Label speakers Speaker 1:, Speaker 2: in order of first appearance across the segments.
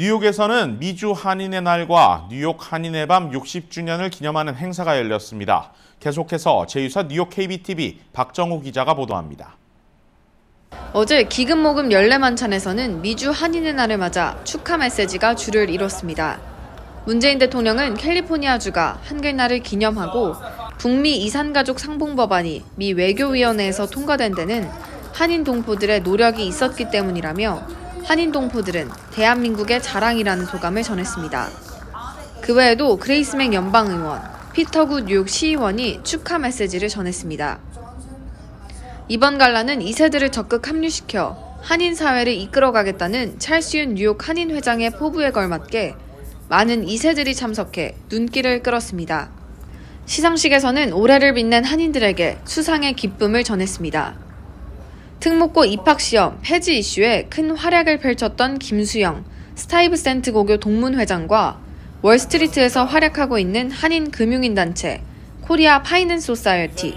Speaker 1: 뉴욕에서는 미주 한인의 날과 뉴욕 한인의 밤 60주년을 기념하는 행사가 열렸습니다. 계속해서 제휴사 뉴욕 KBTV 박정우 기자가 보도합니다.
Speaker 2: 어제 기금모금 연례만찬에서는 미주 한인의 날을 맞아 축하 메시지가 줄을 이뤘습니다. 문재인 대통령은 캘리포니아주가 한글날을 기념하고 북미 이산가족 상봉법안이 미 외교위원회에서 통과된 데는 한인 동포들의 노력이 있었기 때문이라며 한인 동포들은 대한민국의 자랑이라는 소감을 전했습니다. 그 외에도 그레이스 멩 연방의원, 피터 구 뉴욕 시의원이 축하 메시지를 전했습니다. 이번 갈라는 2세들을 적극 합류시켜 한인 사회를 이끌어가겠다는 찰스윤 뉴욕 한인 회장의 포부에 걸맞게 많은 2세들이 참석해 눈길을 끌었습니다. 시상식에서는 올해를 빛낸 한인들에게 수상의 기쁨을 전했습니다. 특목고 입학시험 폐지 이슈에 큰 활약을 펼쳤던 김수영 스타이브센트 고교 동문회장과 월스트리트에서 활약하고 있는 한인 금융인단체 코리아 파이낸스 소사이어티,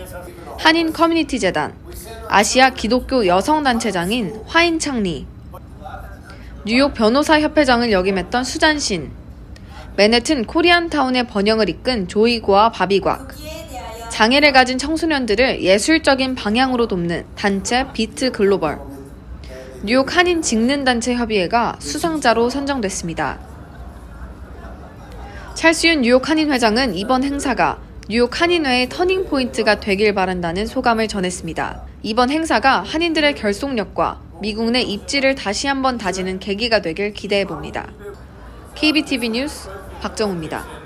Speaker 2: 한인 커뮤니티 재단, 아시아 기독교 여성단체장인 화인창리, 뉴욕 변호사 협회장을 역임했던 수잔신, 맨해튼 코리안타운의 번영을 이끈 조이고와 바비곽, 장애를 가진 청소년들을 예술적인 방향으로 돕는 단체 비트 글로벌, 뉴욕 한인 직능 단체 협의회가 수상자로 선정됐습니다. 찰스윤 뉴욕 한인 회장은 이번 행사가 뉴욕 한인회의 터닝 포인트가 되길 바란다는 소감을 전했습니다. 이번 행사가 한인들의 결속력과 미국 내 입지를 다시 한번 다지는 계기가 되길 기대해 봅니다. KBTV 뉴스 박정우입니다.